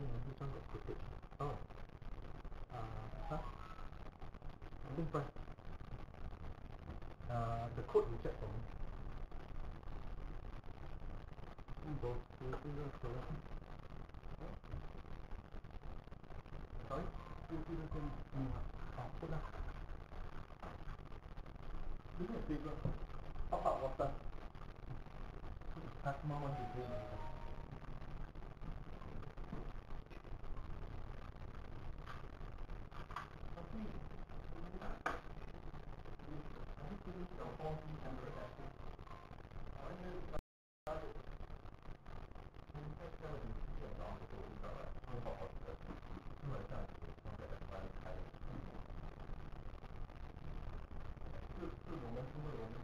yang trong one got footage. Oh. Uh, huh? Nothing fine. Uh, the code you check for me. Hmm, bro, you see the correct? Sorry? You see the same? Hmm. Oh, put lah. This is bigger. Pop up water. Customer want to drink. 嗯，在在我们这个当中，就是说，中高考这个基本项目，放在了开开的。这这是我们。